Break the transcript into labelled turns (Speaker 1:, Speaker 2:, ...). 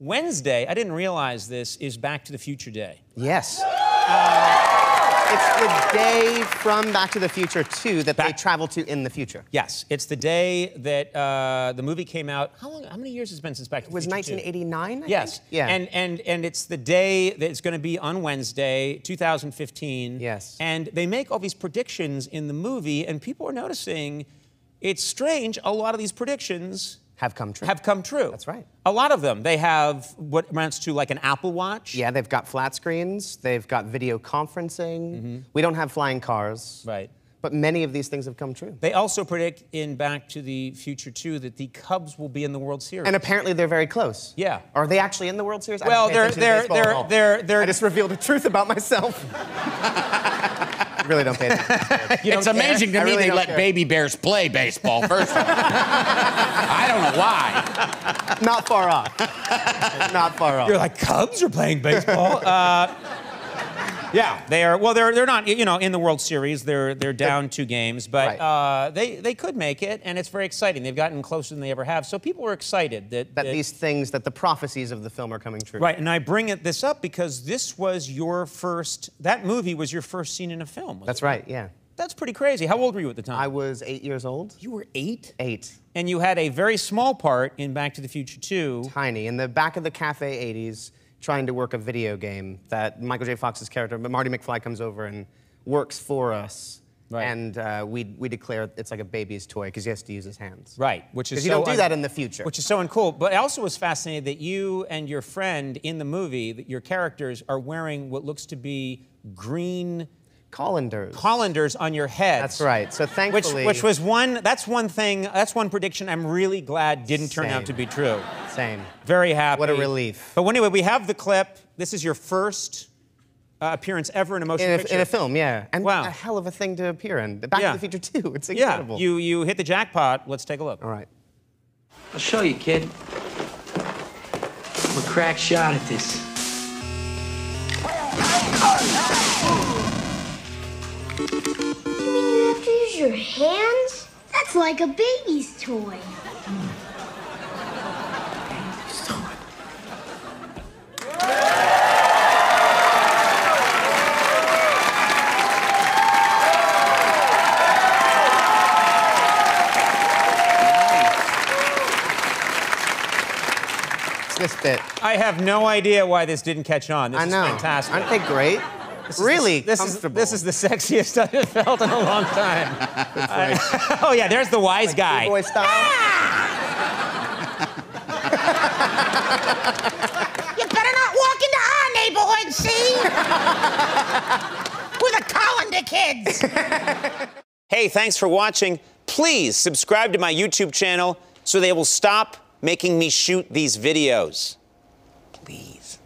Speaker 1: Wednesday, I didn't realize this, is Back to the Future Day.
Speaker 2: Yes. Uh, it's the day from Back to the Future 2 that they travel to in the future.
Speaker 1: Yes, it's the day that uh, the movie came out. How long? How many years has it been since Back to
Speaker 2: It
Speaker 1: the
Speaker 2: was
Speaker 1: Future 2?
Speaker 2: 1989, I
Speaker 1: Yes.
Speaker 2: think? Yeah.
Speaker 1: And and and it's the day that it's going to be on Wednesday, 2015.
Speaker 2: Yes.
Speaker 1: And they make all these predictions in the movie, and people are noticing it's strange. A lot of these predictions
Speaker 2: have come true.
Speaker 1: have come true.
Speaker 2: That's right.
Speaker 1: A lot of them. They have what amounts to like an Apple Watch.
Speaker 2: yeah, they've got flat screens, they've got video conferencing. Mm-hmm. We don't have flying cars.
Speaker 1: Right.
Speaker 2: But many of these things have come true.
Speaker 1: They also predict in Back to the Future 2 that the Cubs will be in the World Series.
Speaker 2: And apparently they're very close.
Speaker 1: Yeah.
Speaker 2: Are they actually in the World Series? I
Speaker 1: Well, they're- they're- they're- they're- they're-
Speaker 2: I just revealed the truth about myself. I really don't pay attention.
Speaker 1: You
Speaker 3: It's
Speaker 1: don't care?
Speaker 3: amazing to
Speaker 2: I
Speaker 3: me
Speaker 2: really
Speaker 3: they let
Speaker 2: care.
Speaker 3: baby bears play baseball. First, of all. I don't know why.
Speaker 2: Not far off. Not far off.
Speaker 1: You're like Cubs are playing baseball. uh, yeah, they are. Well, they're they're not. You know, in the World Series, they're they're down two games, but
Speaker 2: Right.
Speaker 1: uh, they they could make it, and it's very exciting. They've gotten closer than they ever have. So people are excited that
Speaker 2: that these things, that the prophecies of the film are coming true.
Speaker 1: Right, and I bring it this up because this was your first. That movie was your first scene in a film.
Speaker 2: That's
Speaker 1: it?
Speaker 2: right, yeah.
Speaker 1: That's pretty crazy. How old were you at the time?
Speaker 2: I was eight years old.
Speaker 1: you were eight,
Speaker 2: Eight.
Speaker 1: and you had a very small part in Back to the Future 2.
Speaker 2: Tiny. In the back of the cafe 80s, trying to work a video game that Michael J. Fox's character, Marty McFly, comes over and works for us.
Speaker 1: Right.
Speaker 2: And uh, we, we declare it's like a baby's toy because he has to use his hands.
Speaker 1: Right, which is
Speaker 2: Because you
Speaker 1: so
Speaker 2: don't do that in the future.
Speaker 1: Which is so uncool. But I also was fascinated that you and your friend in the movie, that your characters are wearing what looks to be green
Speaker 2: Colanders.
Speaker 1: colanders on your head.
Speaker 2: That's right. So
Speaker 1: Which,
Speaker 2: thankfully.
Speaker 1: which was one. That's one thing. That's one prediction. I'm really glad didn't turn out to be true.
Speaker 2: Same.
Speaker 1: Very happy.
Speaker 2: What a relief.
Speaker 1: But anyway, we have the clip. This is your first uh, appearance ever in a motion
Speaker 2: In a,
Speaker 1: picture.
Speaker 2: in a film, yeah. And
Speaker 1: Wow.
Speaker 2: a hell of a thing to appear in. Back
Speaker 1: Yeah.
Speaker 2: to the Future 2. It's incredible.
Speaker 1: yeah,
Speaker 2: incredible.
Speaker 1: you you hit the jackpot. Let's take a look.
Speaker 2: All right.
Speaker 4: I'll show you, kid. I'm a crack shot at this.
Speaker 5: Like a baby's toy.
Speaker 2: This bit.
Speaker 1: I have no idea why this didn't catch on. This
Speaker 2: I
Speaker 1: is
Speaker 2: know.
Speaker 1: fantastic.
Speaker 2: Aren't they great?
Speaker 1: This
Speaker 2: really
Speaker 1: the, this. Is, this is the sexiest I have felt in a long time. I- oh yeah, there's the wise guy.
Speaker 2: Boy style.
Speaker 6: You better not walk into our neighborhood, see? We're the Colander kids.
Speaker 1: Hey, thanks for watching. Please subscribe to my YouTube channel so they will stop making me shoot these videos. Please.